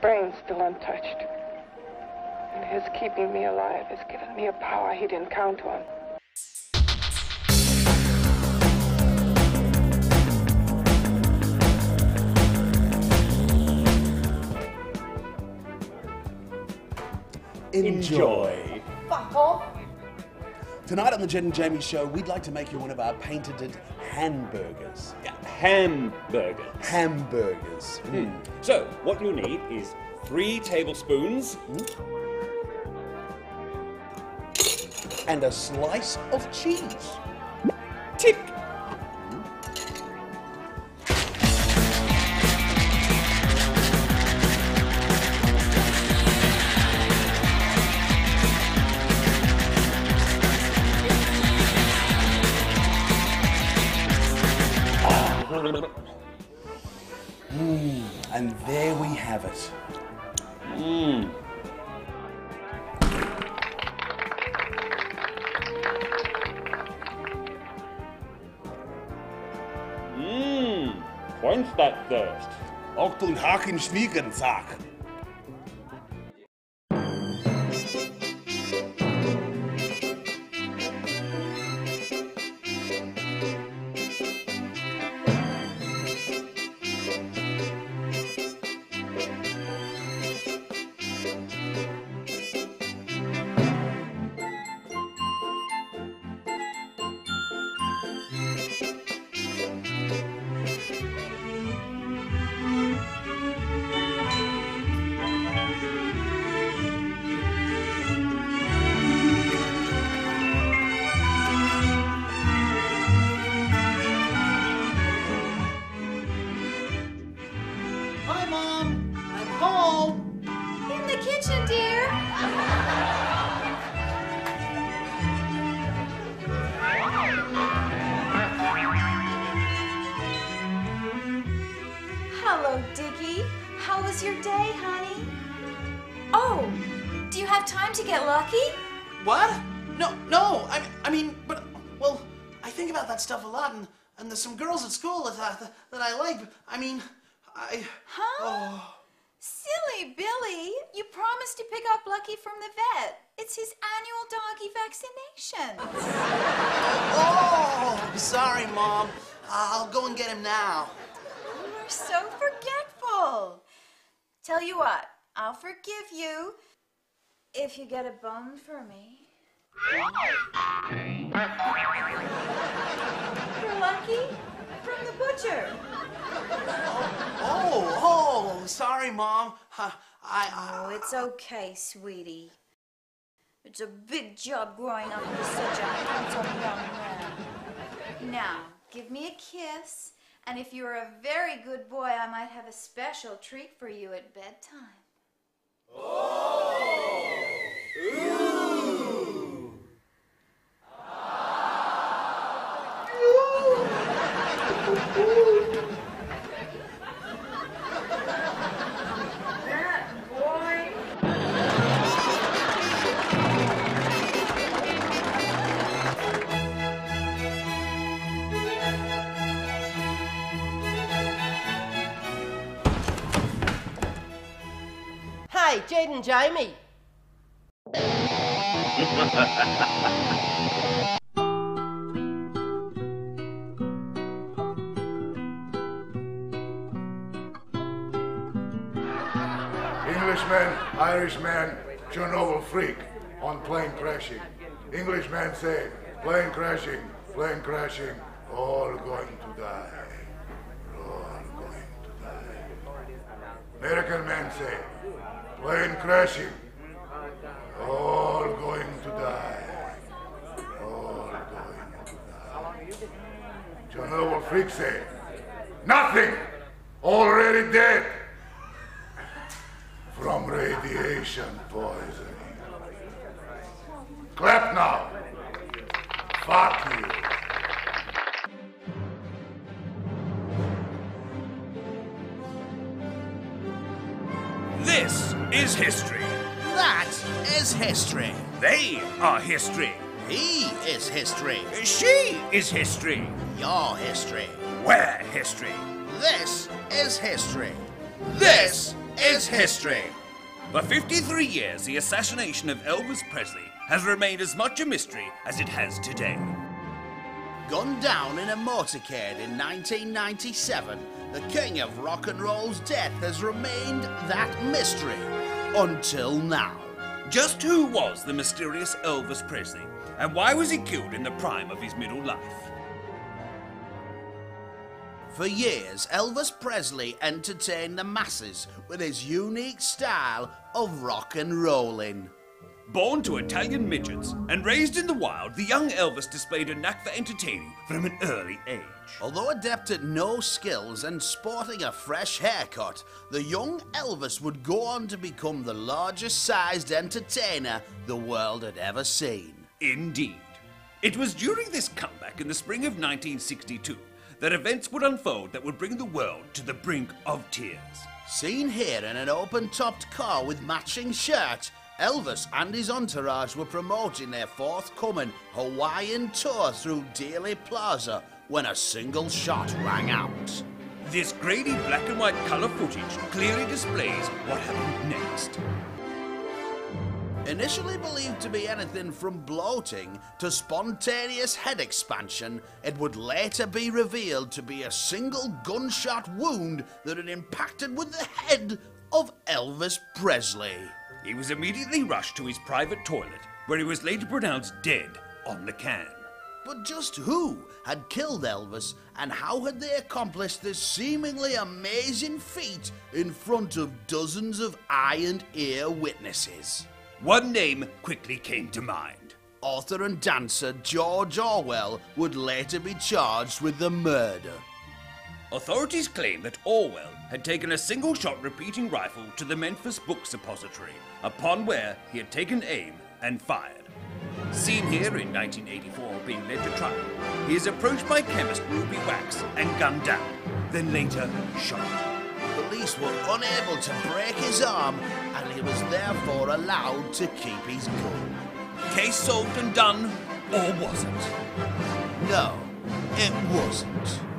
brain's still untouched. And his keeping me alive has given me a power he didn't count on. Enjoy. Fuck off. Tonight on the Ged and Jamie show, we'd like to make you one of our patented hamburgers. Hamburgers. Hamburgers. Mm. So, what you need is three tablespoons, And a slice of cheese. tick, Hmm, and there we have it. Hmm, mmm, quench that thirst. Achtung, Haken Schwiegen, Dickie. How was your day, honey? Oh, do you have time to get lucky? What? No, no. I, I mean, but well, I think about that stuff a lot, and, and there's some girls at school that I, that I like. I mean, I. Huh? Oh, Silly Billy, you promised to pick up Lucky from the vet. It's his annual doggy vaccination. oh, sorry, Mom. I'll go and get him now. You are so forgetful. Tell you what, I'll forgive you if you get a bone for me. For Lucky from the butcher. Oh, oh, sorry, Mom. I, I, Oh, it's okay, sweetie. It's a big job growing up with such a handsome young man. Now, give me a kiss, and if you're a very good boy, I might have a special treat for you at bedtime. That Hey, Ged and Jamie. Englishman, Irishman, Chernobyl freak on plane crashing. Englishman say, plane crashing, plane crashing, all going to die. All going to die. American man say, plane crashing, all going to die. All going to die. Chernobyl freak say, nothing, already dead from radiation poisoning. Clap now. Fuck you. This is history. That is history. They are history. He is history. She is history. Your history. We're history. This is history. This is history. For 53 years, the assassination of Elvis Presley has remained as much a mystery as it has today. Gunned down in a motorcade in 1997, the king of rock and roll's death has remained that mystery until now. Just who was the mysterious Elvis Presley, and why was he killed in the prime of his middle life? For years, Elvis Presley entertained the masses with his unique style of rock and rolling. Born to Italian midgets and raised in the wild, the young Elvis displayed a knack for entertaining from an early age. Although adept at no skills and sporting a fresh haircut, the young Elvis would go on to become the largest sized entertainer the world had ever seen. Indeed. It was during this comeback in the spring of 1962 that events would unfold that would bring the world to the brink of tears. Seen here in an open topped car with matching shirt, Elvis and his entourage were promoting their forthcoming Hawaiian tour through Dealey Plaza when a single shot rang out. This grainy black and white colour footage clearly displays what happened next. Initially believed to be anything from bloating to spontaneous head expansion, it would later be revealed to be a single gunshot wound that had impacted with the head of Elvis Presley. He was immediately rushed to his private toilet, where he was later pronounced dead on the can. But just who had killed Elvis and how had they accomplished this seemingly amazing feat in front of dozens of eye and ear witnesses? One name quickly came to mind. Author and dancer George Orwell would later be charged with the murder. Authorities claim that Orwell had taken a single shot repeating rifle to the Memphis Book Suppository, upon where he had taken aim and fired. Seen here in 1984 being led to trial, he is approached by chemist Ruby Wax and gunned down, then later shot. Police were unable to break his arm and he was therefore allowed to keep his gun. Case solved and done, or was it? No, it wasn't.